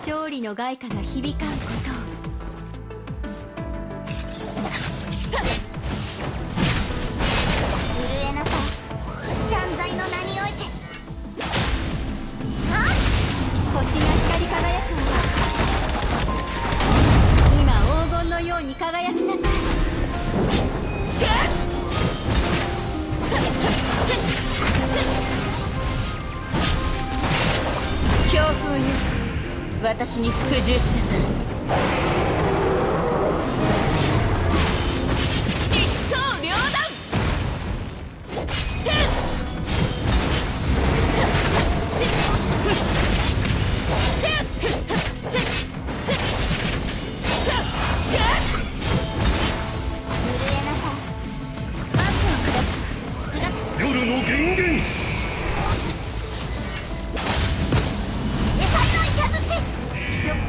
勝利の外貨が響かんこと。を震えなさい。断罪の名において。あ星が光り輝くわ。今黄金のように輝きなさい。恐怖ゆっ私に服従しなさい。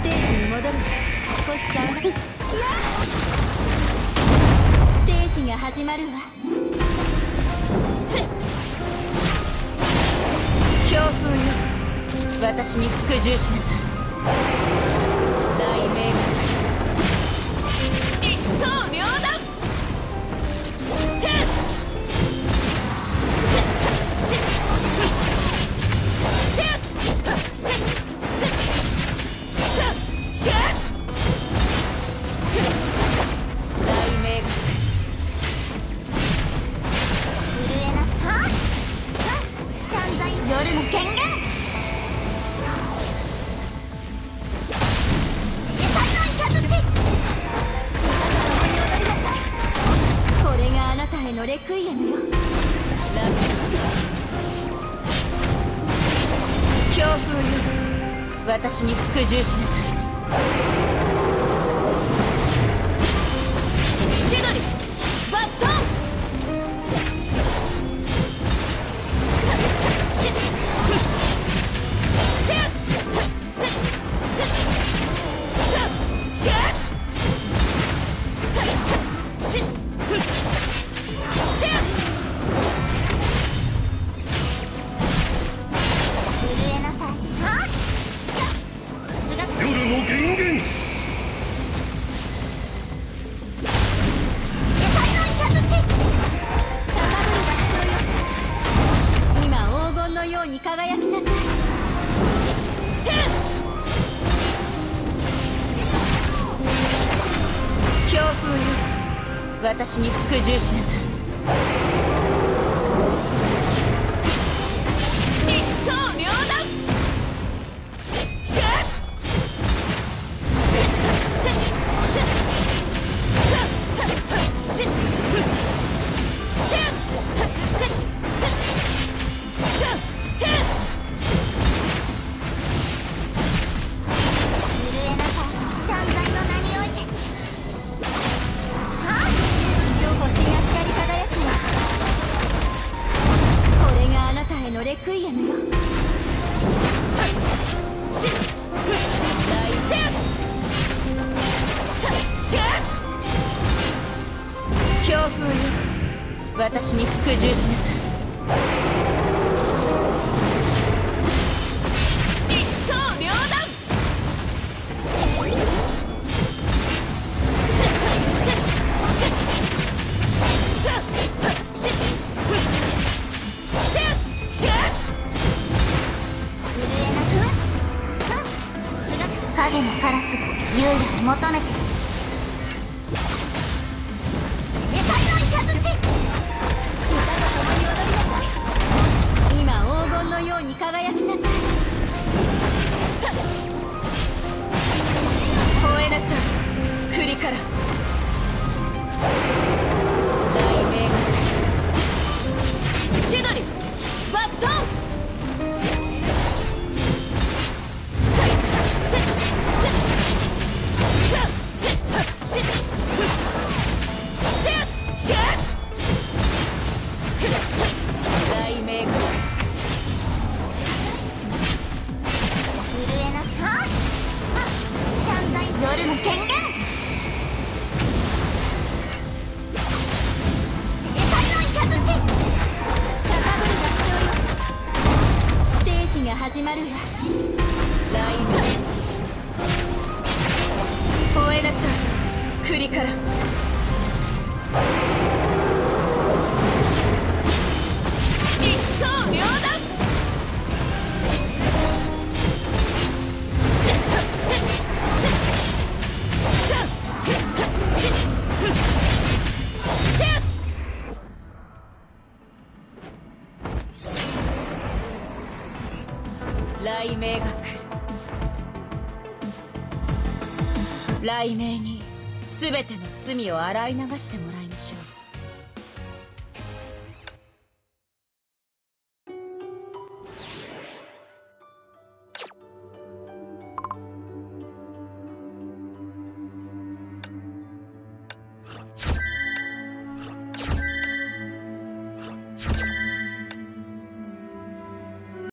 ステージに戻る。少しちゃうなステージが始まるわ。強風よ。私に服従しなさい。クイエムよ強風よ。私に服従しなさい。私に服従しなさい。私に服従しなさい。影のカラスが幽霊を求めて。るのように輝きなさい。雷鳴が来る。雷鳴に全ての罪を洗い流してもらいましょう。